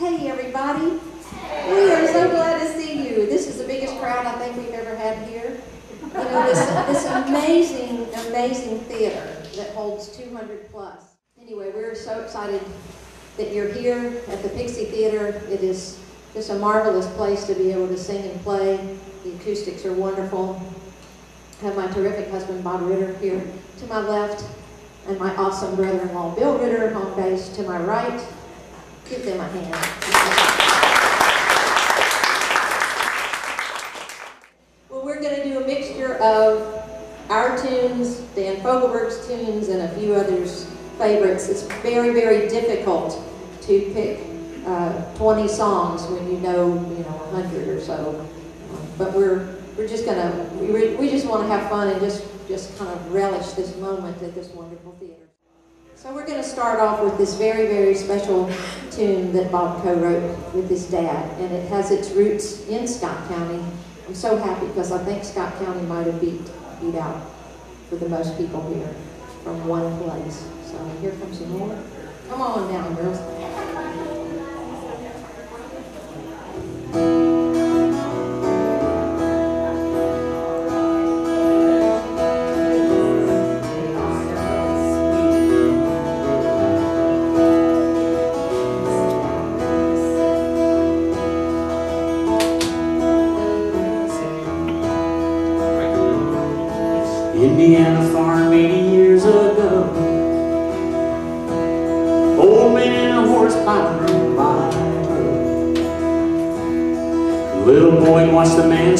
Hey, everybody. We are so glad to see you. This is the biggest crowd I think we've ever had here. You know, this, this amazing, amazing theater that holds 200 plus. Anyway, we're so excited that you're here at the Pixy Theater. It is just a marvelous place to be able to sing and play. The acoustics are wonderful. I have my terrific husband, Bob Ritter, here to my left, and my awesome brother-in-law, Bill Ritter, on bass to my right. Give them a hand. Well, we're going to do a mixture of our tunes, Dan Fogelberg's tunes, and a few others' favorites. It's very, very difficult to pick uh, 20 songs when you know, you know, 100 or so. But we're we're just gonna we, we just want to have fun and just just kind of relish this moment at this wonderful theater. So we're going to start off with this very, very special tune that Bob co-wrote with his dad, and it has its roots in Scott County. I'm so happy because I think Scott County might have beat, beat out for the most people here from one place. So here comes some more. Come on down, girls.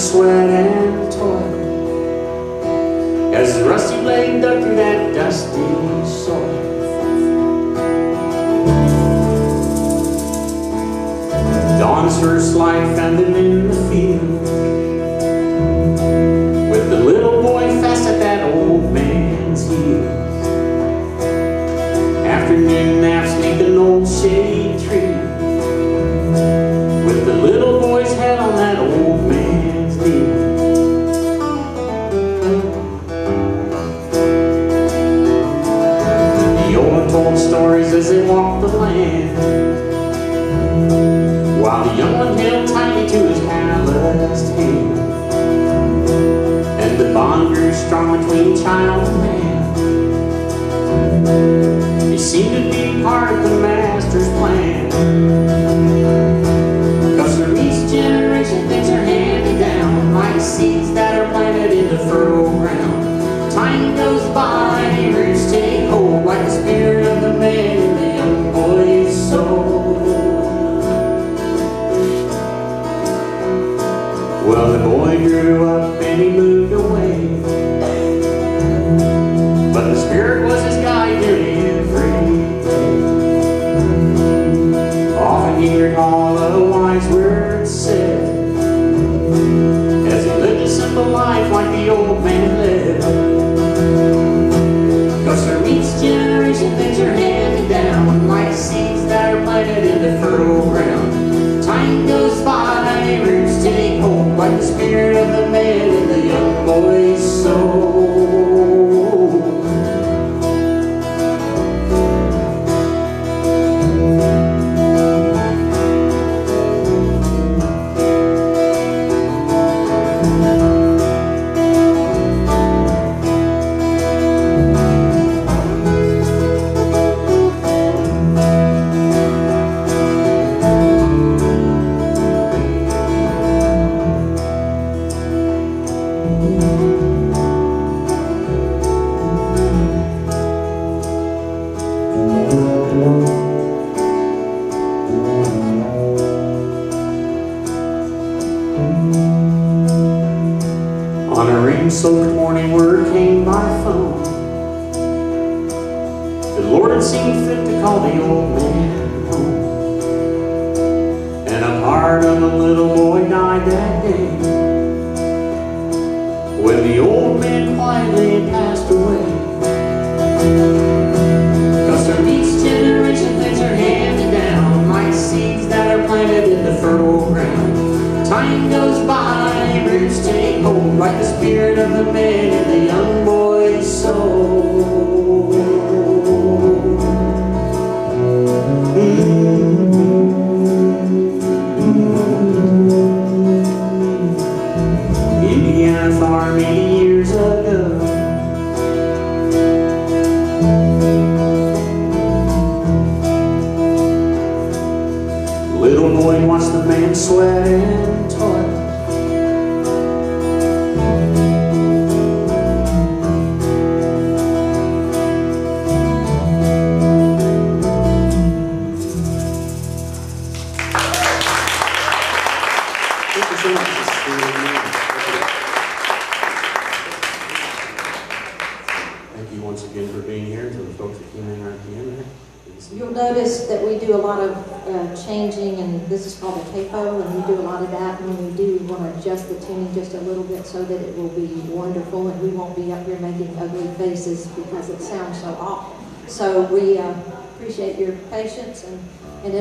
Watched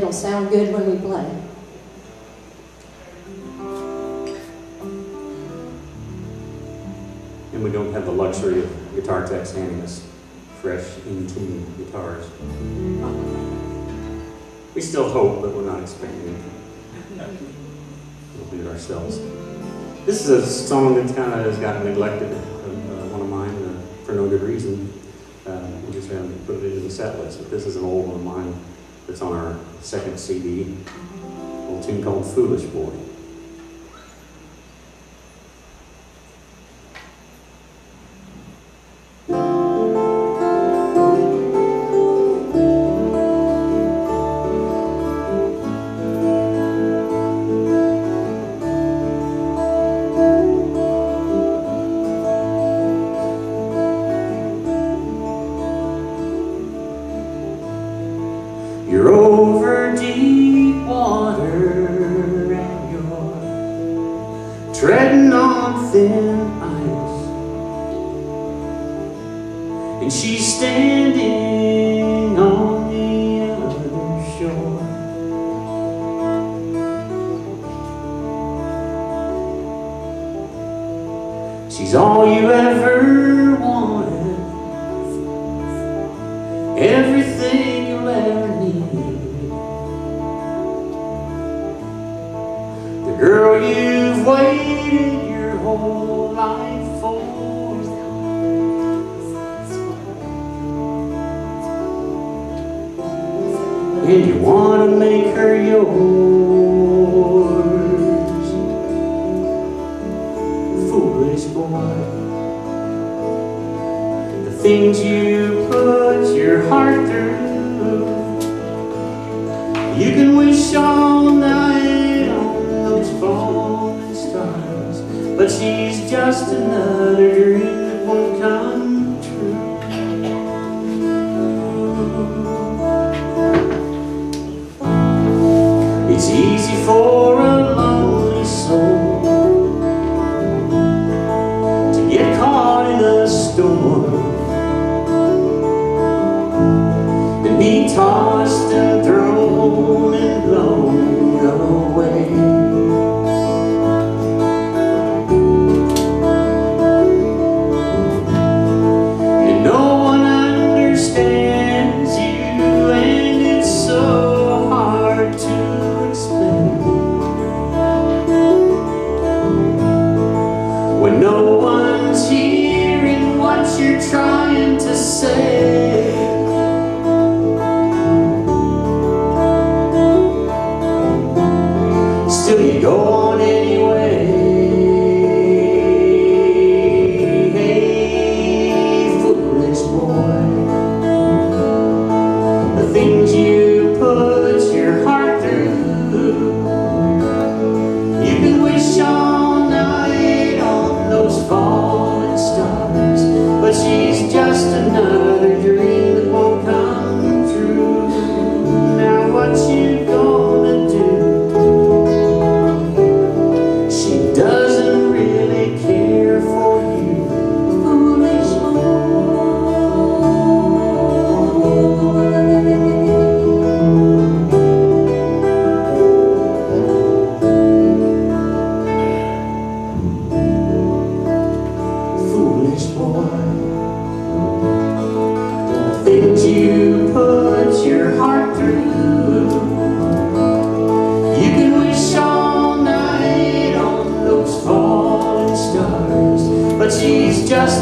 will sound good when we play. And we don't have the luxury of guitar techs handing us fresh, in-tune guitars. We still hope, but we're not expecting it. We'll do it ourselves. This is a song that kind of has gotten neglected, uh, one of mine, uh, for no good reason. Uh, we just haven't put it into the set list, but this is an old one of mine that's on our second CD, a tune called Foolish Boy.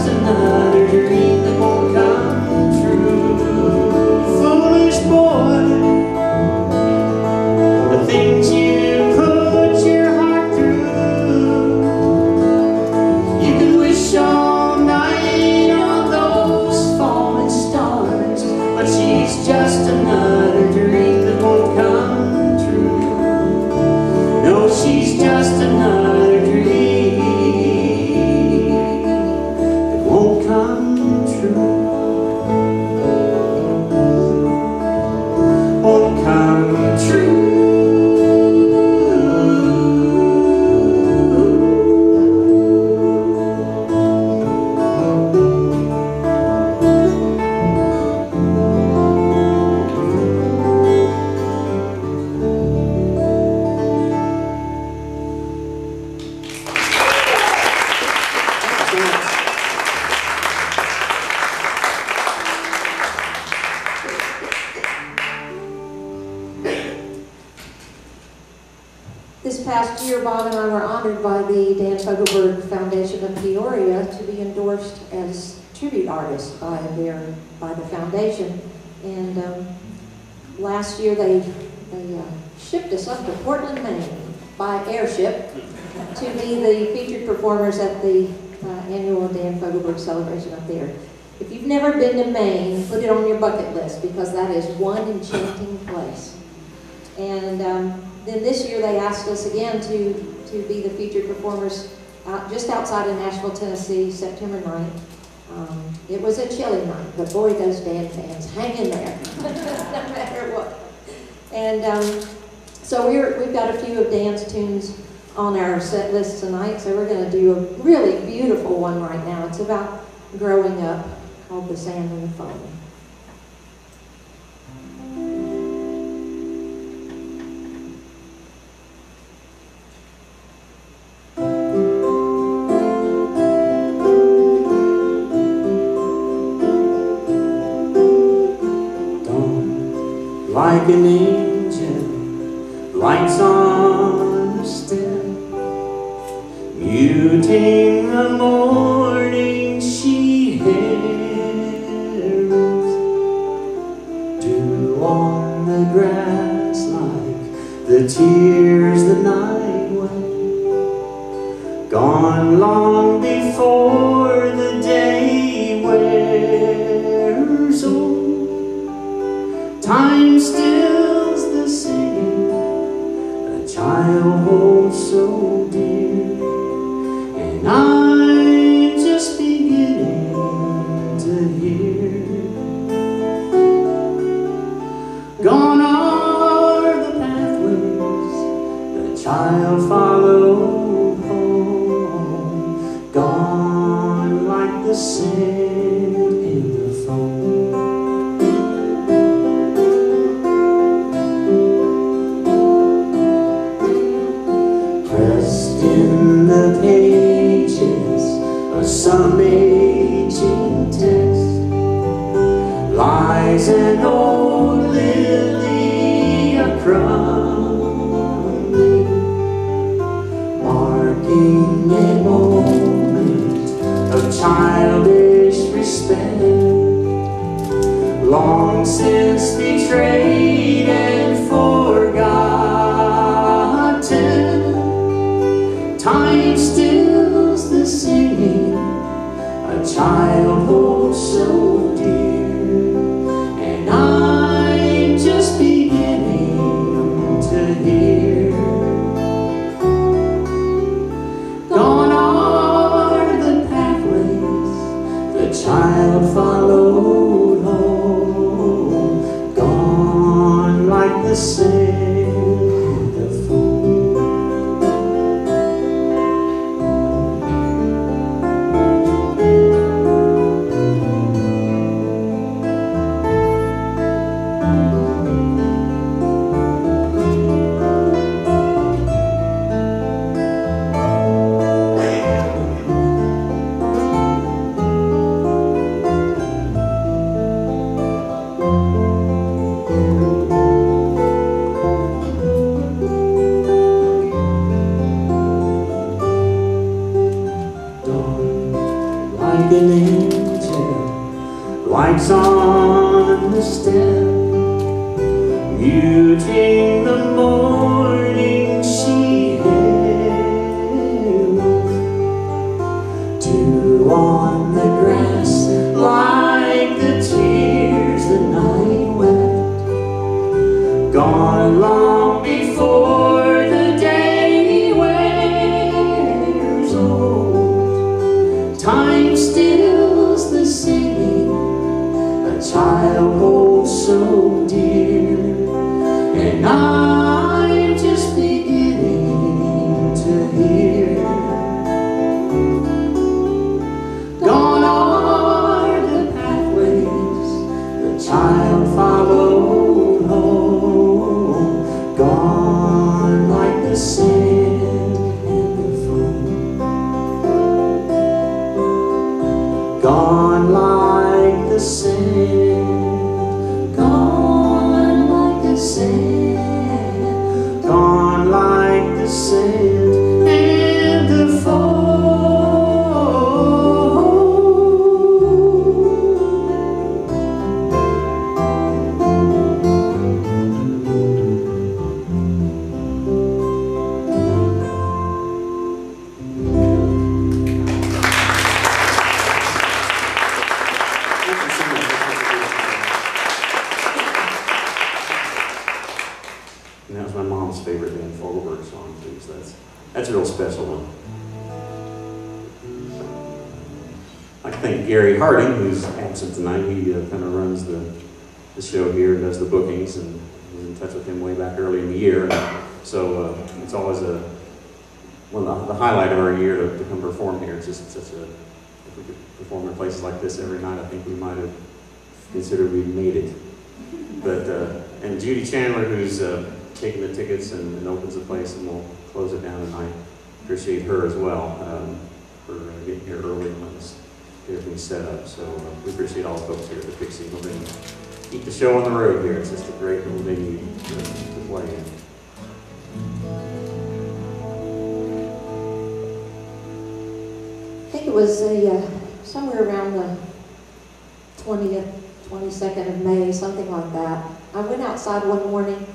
tonight. At the uh, annual Dan Fogelberg celebration up there. If you've never been to Maine, put it on your bucket list because that is one enchanting place. And um, then this year they asked us again to, to be the featured performers out, just outside of Nashville, Tennessee, September 9th. Um, it was a chilly night, but boy, those Dan fans hang in there, no matter what. And um, so we're, we've got a few of Dan's tunes on our set list tonight, so we're going to do a really beautiful one right now. It's about growing up, called The Sand and the Foam. Like an angel, lights on the step, muting the morning I thank Gary Harding, who's absent tonight. He uh, kind of runs the, the show here and does the bookings, and was in touch with him way back early in the year. And so uh, it's always a one of the, the highlight of our year to, to come perform here. It's just such a if we could perform in places like this every night, I think we might have considered we made it. But uh, and Judy Chandler, who's uh, taking the tickets and, and opens the place, and we'll close it down tonight. Appreciate her as well um, for uh, getting here early and letting us get everything set up. So uh, we appreciate all the folks here at the Pixy. We'll keep the show on the road here. It's just a great little venue to, to play in. I think it was a, uh, somewhere around the 20th, 22nd of May, something like that. I went outside one morning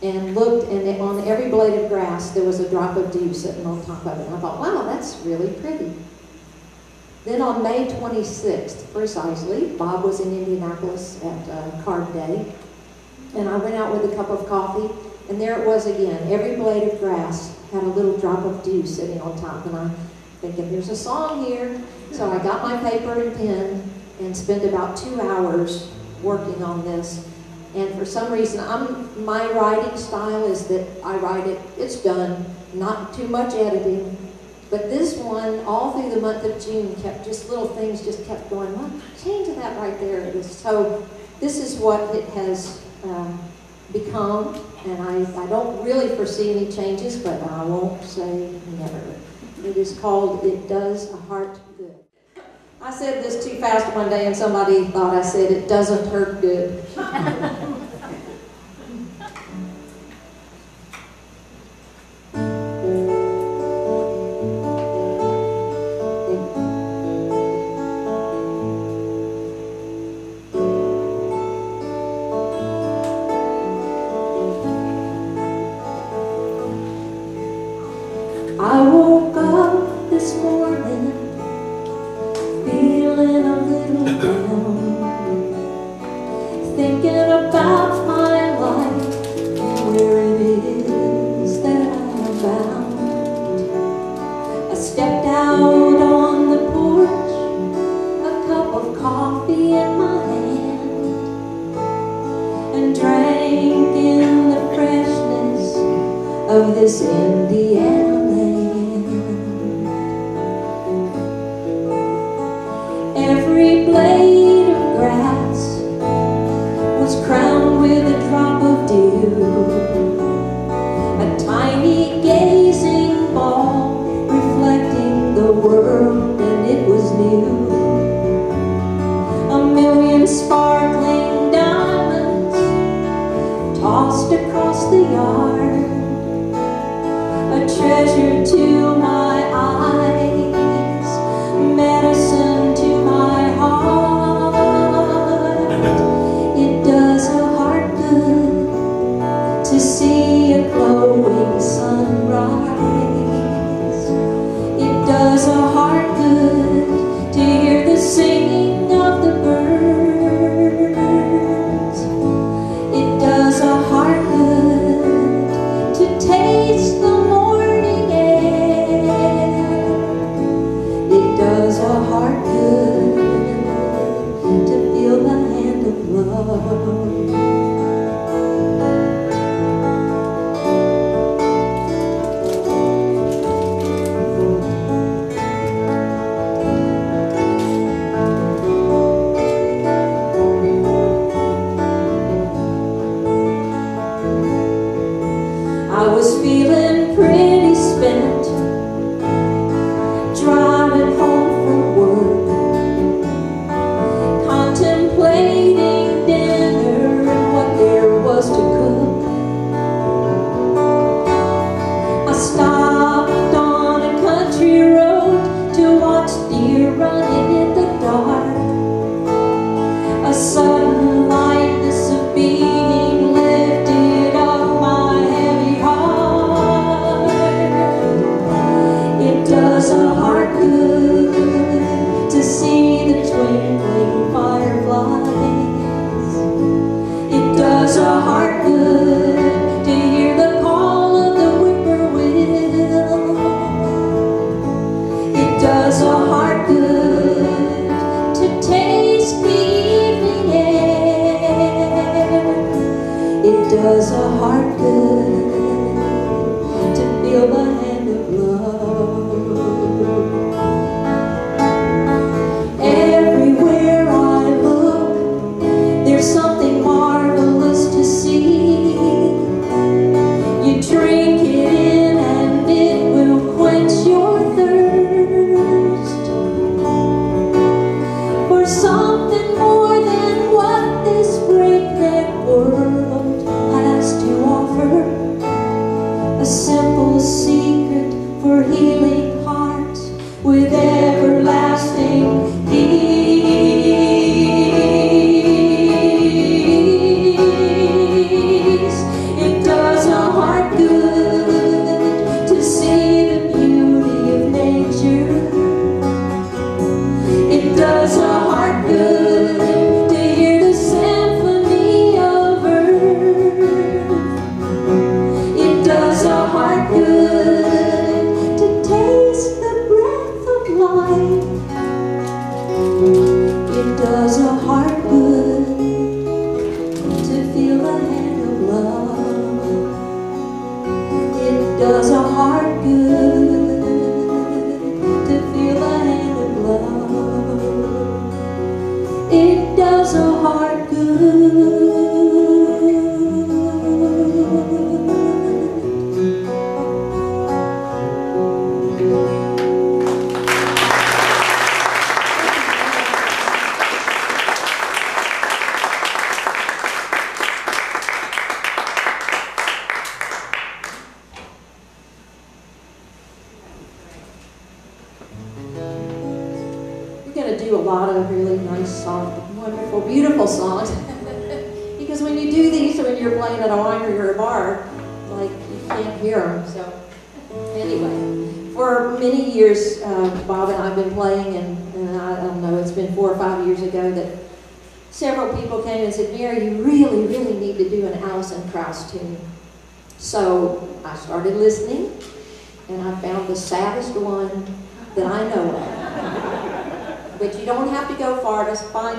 and looked, and it, on every blade of grass there was a drop of dew sitting on top of it. And I thought, wow, that's really pretty. Then on May 26th, precisely, Bob was in Indianapolis at uh, Card Day, and I went out with a cup of coffee, and there it was again. Every blade of grass had a little drop of dew sitting on top, and I'm thinking, there's a song here. So I got my paper and pen and spent about two hours working on this. And for some reason, I'm, my writing style is that I write it, it's done, not too much editing. But this one, all through the month of June, kept just little things just kept going, well, change that right there. It was, so this is what it has um, become. And I, I don't really foresee any changes, but I won't say never. It is called It Does a Heart Good. I said this too fast one day and somebody thought I said it doesn't hurt good. to see a glowing sunrise. It does a heart good to hear the singing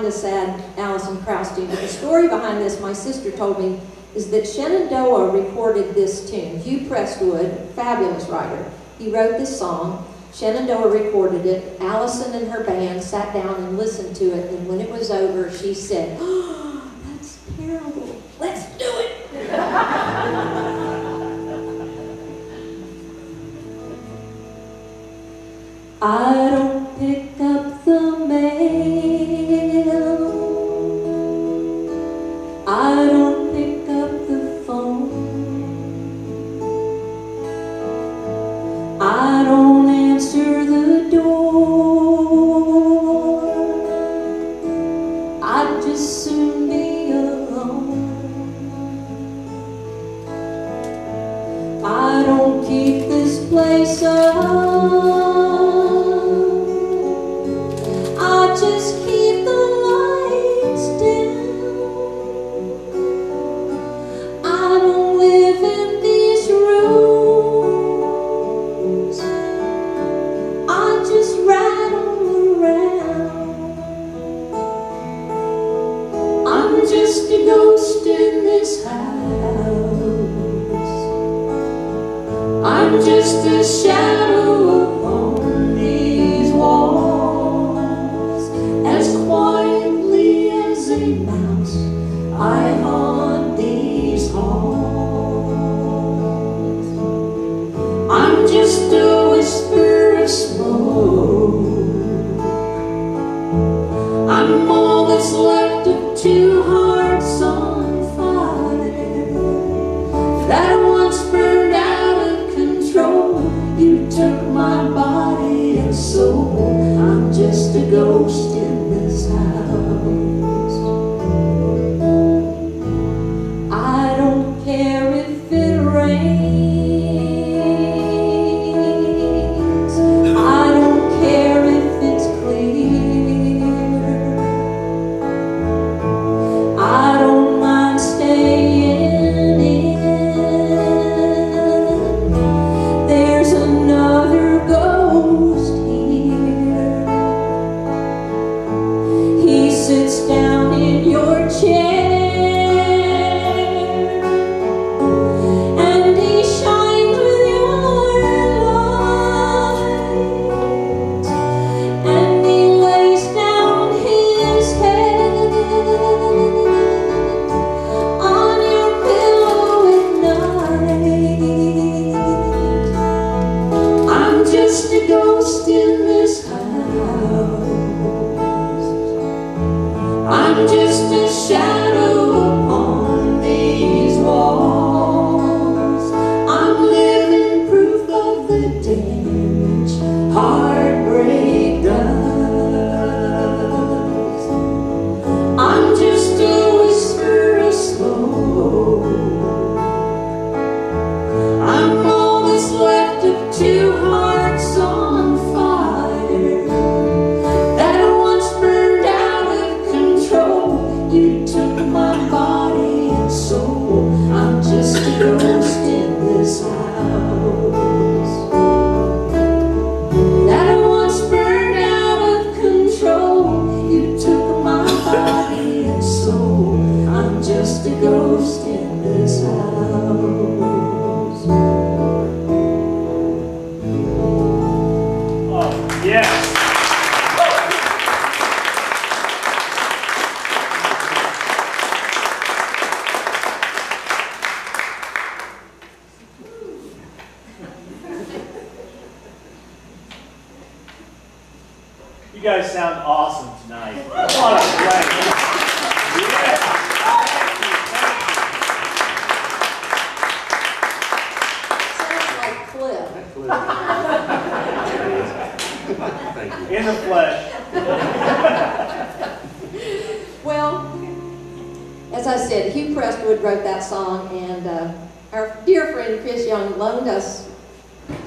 the sad Alison Krausty. But the story behind this, my sister told me, is that Shenandoah recorded this tune. Hugh Prestwood, fabulous writer, he wrote this song. Shenandoah recorded it. Alison and her band sat down and listened to it. And when it was over, she said, oh, In the flesh. well, as I said, Hugh Prestwood wrote that song, and uh, our dear friend Chris Young loaned us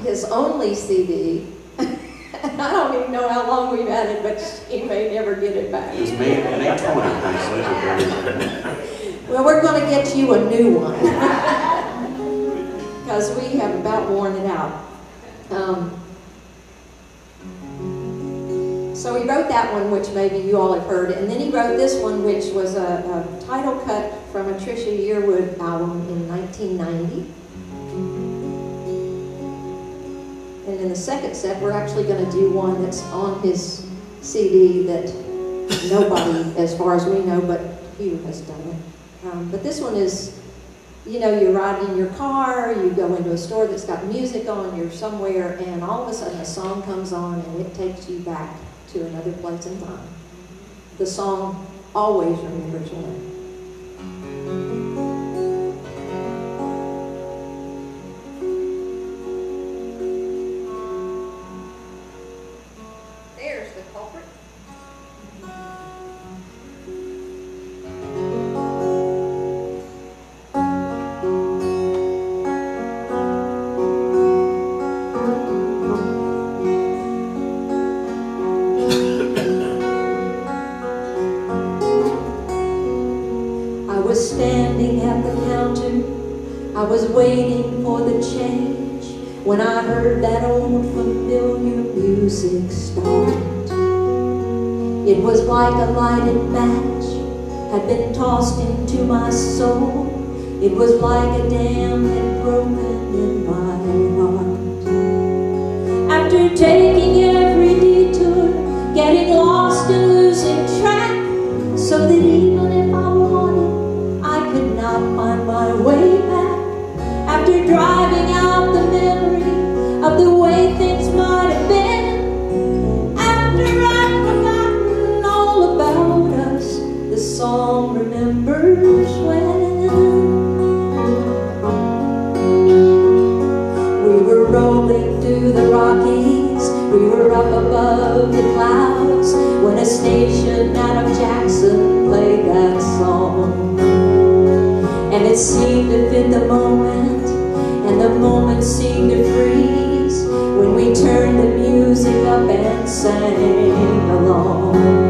his only CD. I don't even know how long we've had it, but he may never get it back. It's me and 820. Well, we're going to get you a new one because we have about worn it out. Um, so he wrote that one, which maybe you all have heard, and then he wrote this one, which was a, a title cut from a Trisha Yearwood album in 1990. And in the second set, we're actually going to do one that's on his CD that nobody, as far as we know, but Hugh has done it. Um, but this one is, you know, you're riding in your car, you go into a store that's got music on, you're somewhere, and all of a sudden a song comes on and it takes you back to another place in time. The song always remembers when. Was standing at the counter, I was waiting for the change when I heard that old familiar music start. It was like a lighted match had been tossed into my soul. It was like a dam had broken in my heart. After taking my way back. After driving out the memory of the way things might have been, after I'd forgotten all about us, the song remembers when. We were rolling through the Rockies, we were up above the clouds when a station out of Jackson it seemed to fit the moment, and the moment seemed to freeze when we turned the music up and sang along.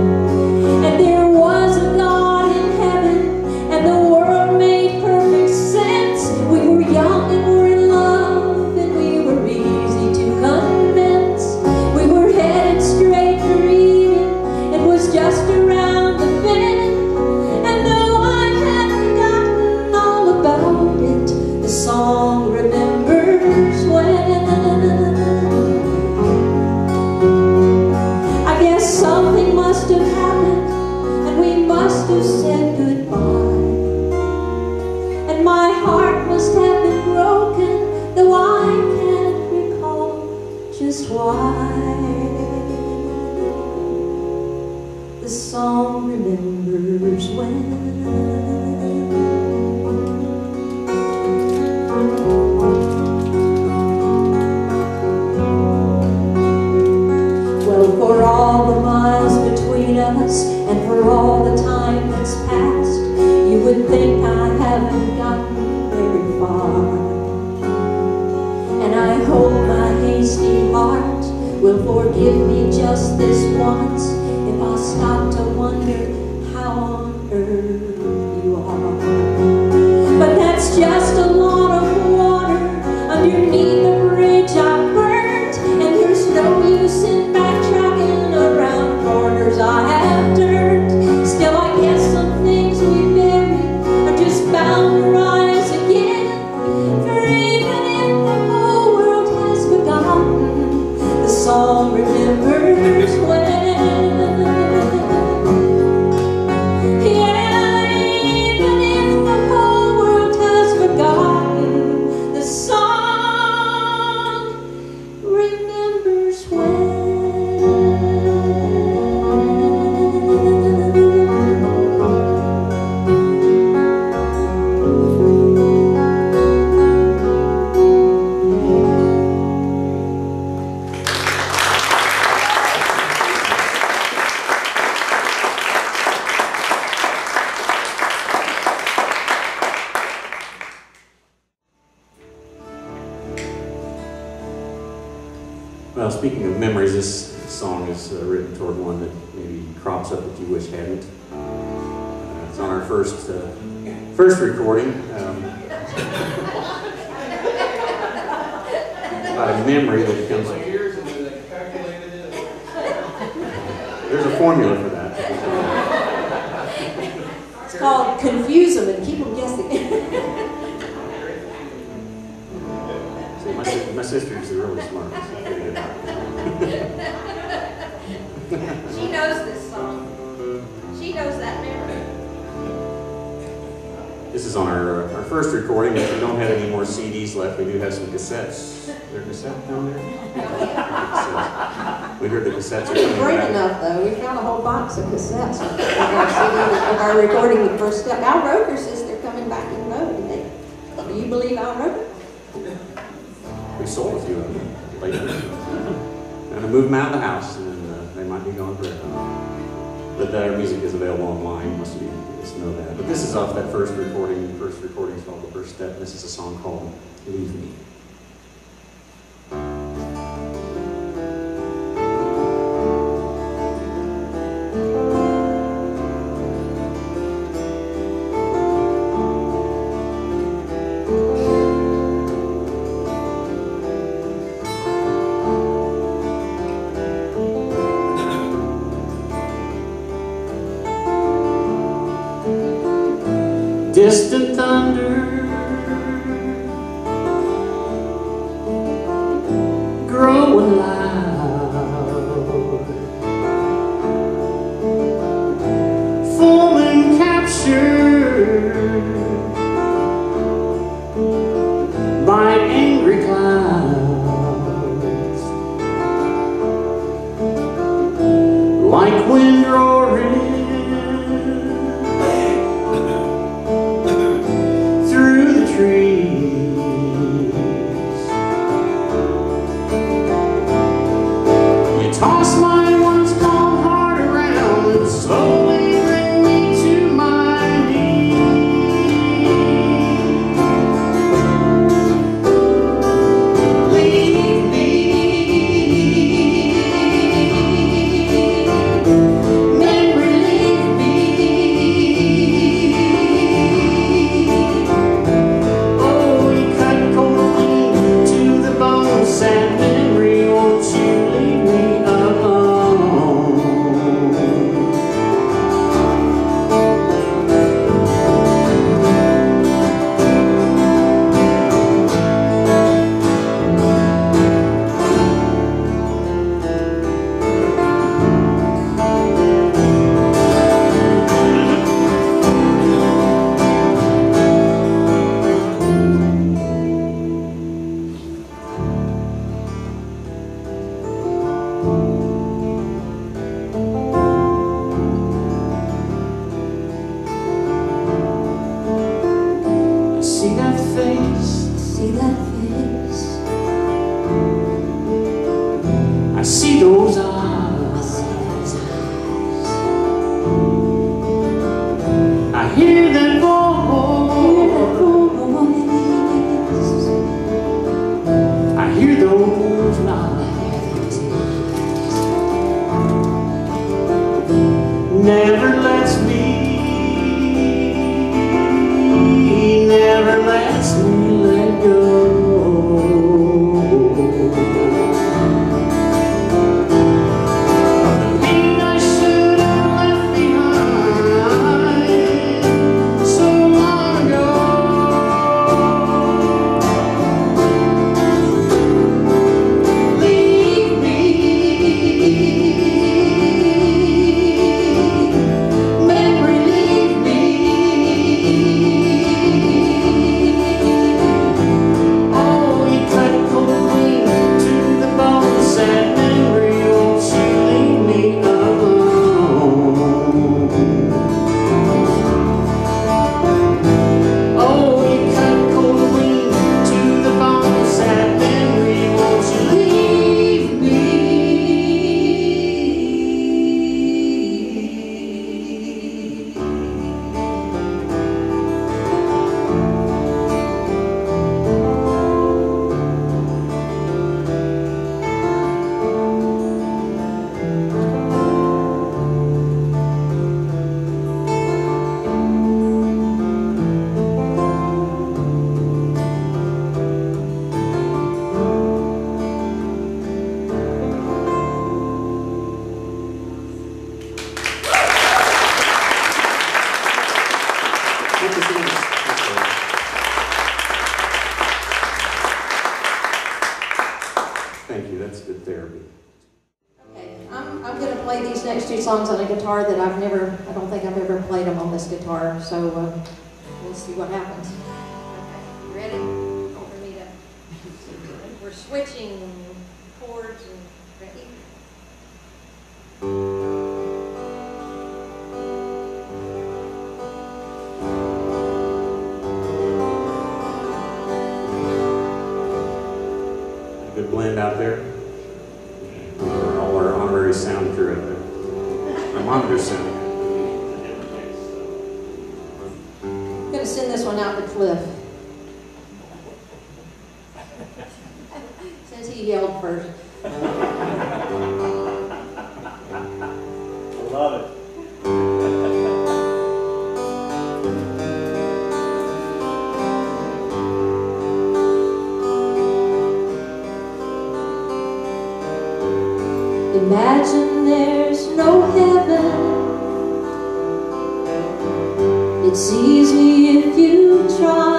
Must have said goodbye. And my heart must have been broken, though I can't recall just why. The song remembers when. Will forgive me just this once speaking of memories, this song is uh, written toward one that maybe crops up that you wish hadn't. Uh, it's on our first uh, first recording. Um, about a memory that comes. years and then they calculated it. There's a formula for that. It's called confuse them and keep them guessing. See, my, sis- my sister's really smart. so is on our, our first recording. If we don't have any more CDs left, we do have some cassettes. Is there a cassette down there? We heard the cassettes are coming great back. enough, though. We found a whole box of cassettes of our CD, of our recording the first step. Al Roker says they're coming back in mode. Do you believe Al Roker? We sold a few of them later. And I moved them out of the house, and uh, they might be gone forever. But their music is available online, you just know that. But this is off that first recording. First recording called The First Step. This is a song called Leave Me. Distant thunder songs on a guitar that I've never, I don't think I've ever played them on this guitar, so, uh, we'll see what happens. Okay, you ready? For me to, we're switching chords and, ready? A good blend out there. It's easy if you try.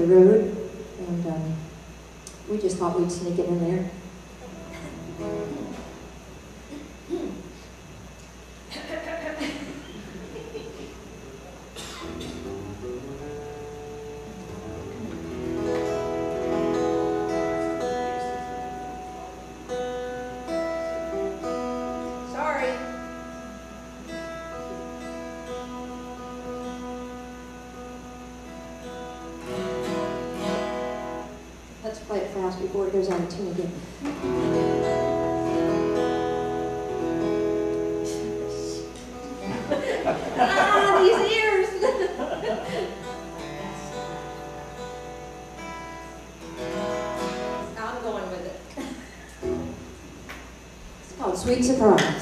the road. And um, we just thought we'd sneak it in there. before it goes out of tune again. ah, these ears! I'm going with it. it's called Sweet Surprise.